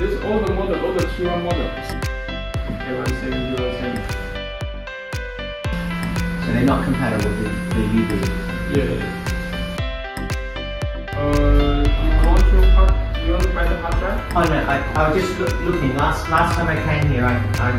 This is all the model, all the T1 model. A1707. So they're not compatible with the UV. Yeah. Uh, you want to part, you want to buy the hard drive? Oh no, I, I was just look, looking. Last last time I came here, I, I